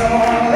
So